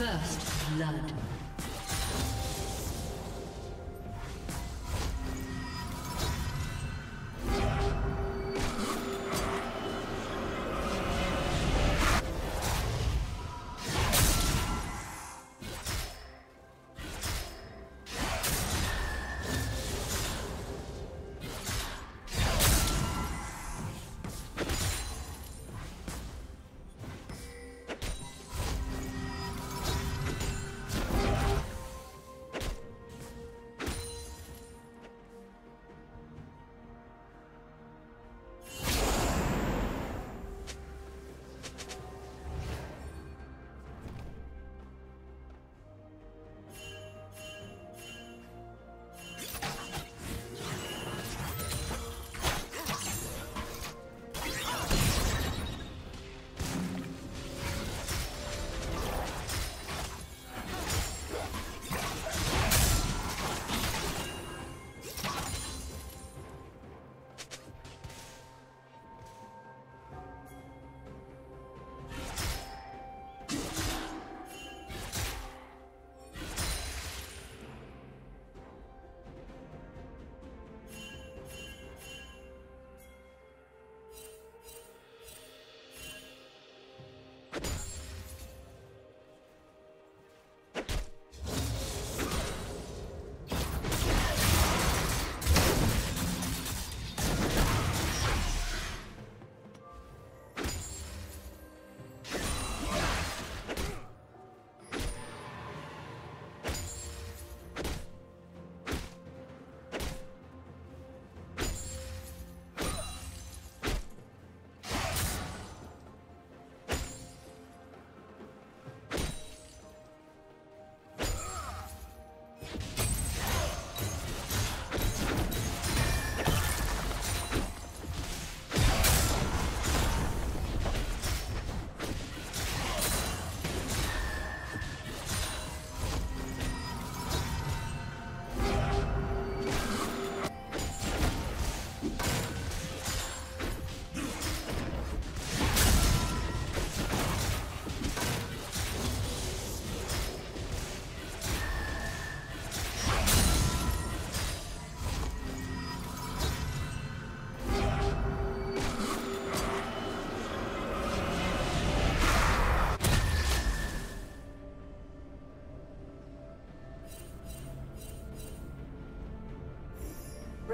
First blood.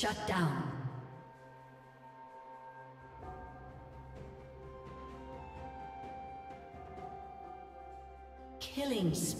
Shut down. Killing spree.